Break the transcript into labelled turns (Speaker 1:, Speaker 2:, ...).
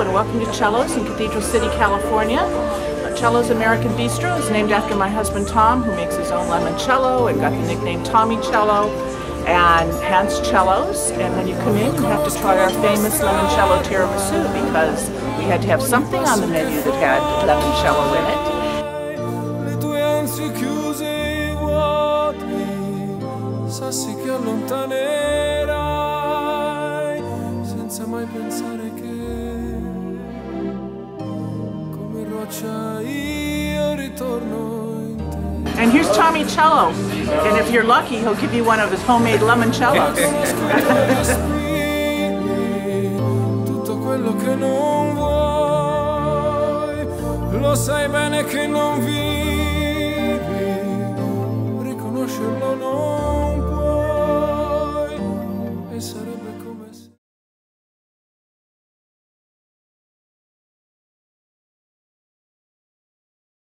Speaker 1: and welcome to Cellos in Cathedral City, California. Cello's American Bistro is named after my husband Tom, who makes his own lemon limoncello and got the nickname Tommy Cello and Hans Cellos. And when you come in, you have to try our famous limoncello tiramisu because we had to have something on the menu that had limoncello in it.
Speaker 2: sassi che allontanerai, senza mai pensare
Speaker 1: And here's Tommy Cello. And if you're lucky, he'll give you one of his homemade
Speaker 2: vuoi, lo sai bene che non